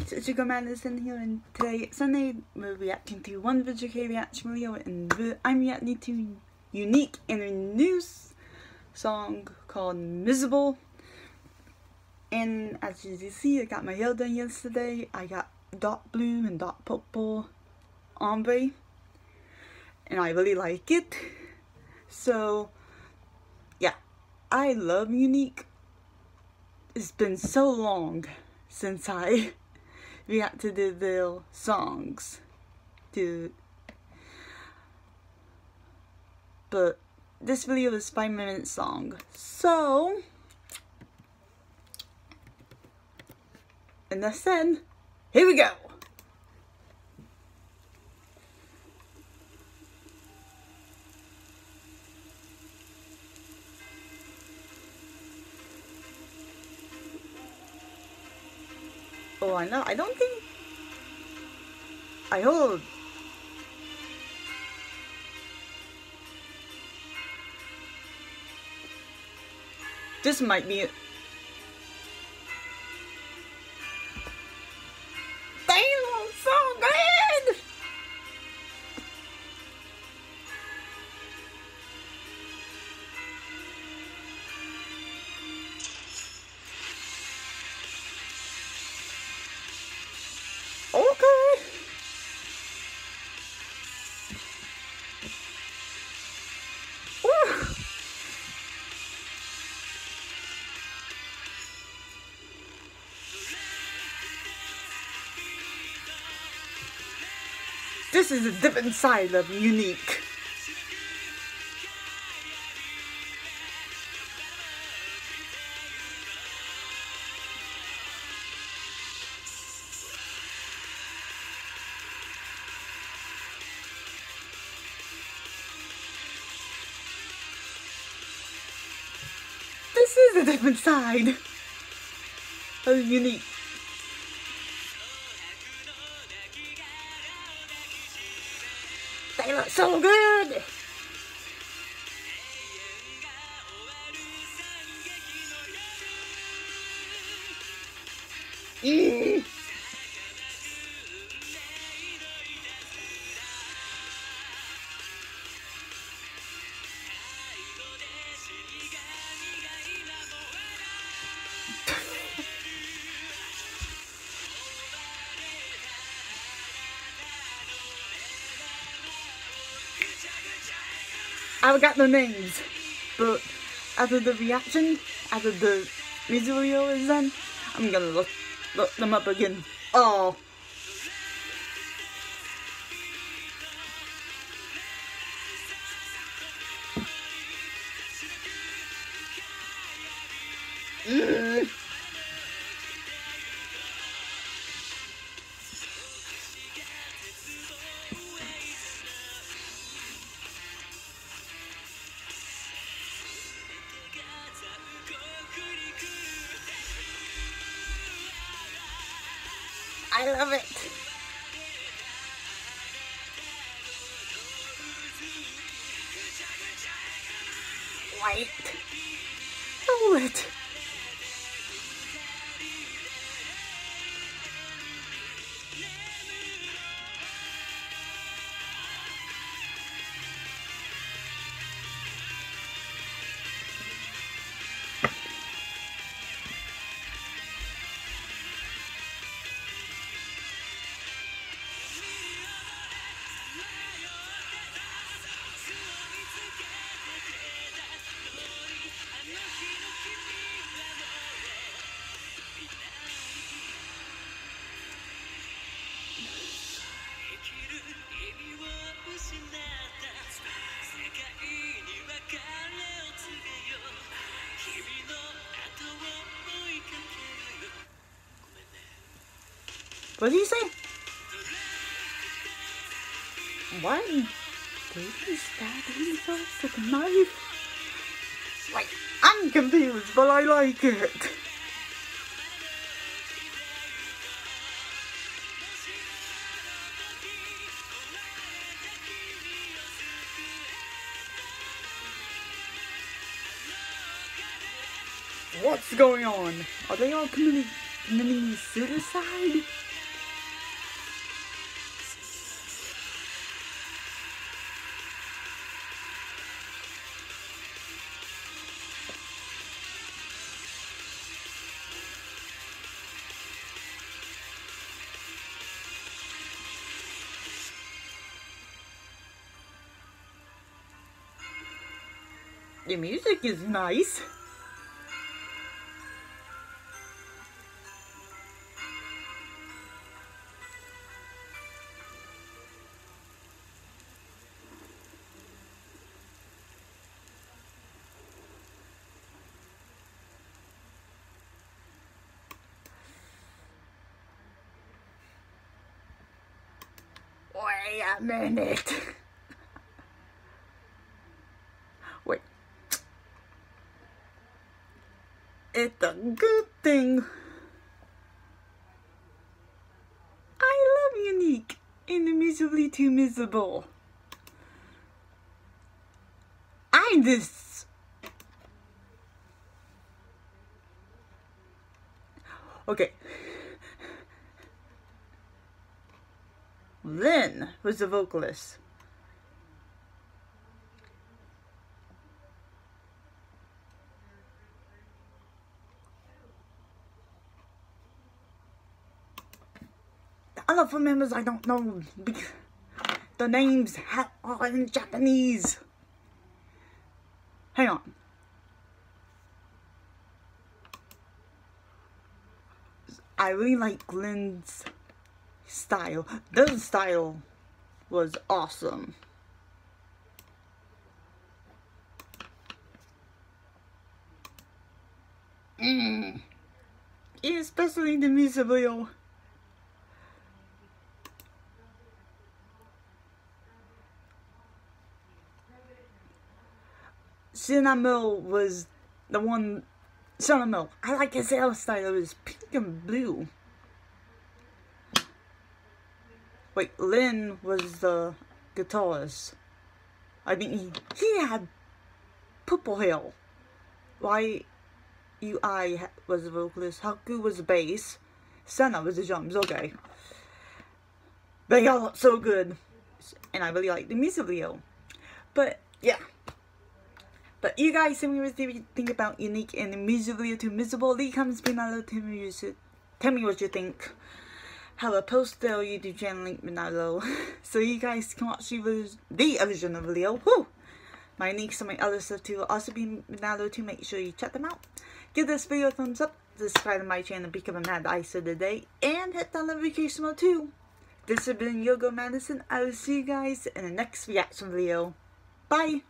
guys, it's your girl Madison here and today, Sunday, we're reacting to one Visual Kei reaction video and I'm reacting to Unite and a new song called Miserable. And as you can see, I got my hair done yesterday. I got dark blue and dark purple ombre and I really like it. So, yeah, I love Unite. It's been so long since I reacted to their songs. To, but this video is 5 minutes song. So, and that said, here we go. Oh, I know. I don't think. I hope. This might be This is a different side of Unite. This is a different side of Unite. They look so good! Mm. I've got the names, but after the reaction, after the video is done, I'm gonna look look them up again. Oh. I love it. White. What did he say? Why did he stab himself with a knife? Wait, I'm confused, but I like it. What's going on? Are they all committing, committing suicide? The music is nice. Wait a minute. It's a good thing. I love Unite and Miserably Too Miserable. I'm this. Okay. Lynn was the vocalist. The other members I don't know the names are in Japanese. Hang on. I really like Glenn's style. This style was awesome. Mm. Especially the music video. Cinnamon was the one. Cinnamon. I like his hairstyle. It was pink and blue. Wait, Lynn was the guitarist. I mean, he, he had purple hair. Why UI was the vocalist, Haku was the bass, Senna was the drums, okay. They all look so good. And I really like the music video. But, yeah. You guys tell me what you think about Unite and the video to Miserable. Leave comments below. Tell me, tell me what you think have a post their YouTube channel link below so you guys can watch the, the original video. Woo! My links and my other stuff too will also be below to Make sure you check them out. Give this video a thumbs up, subscribe to my channel, become a Mad Ice of the Day, and hit the notification bell too. This has been Yogo Madison. I will see you guys in the next reaction video. Bye!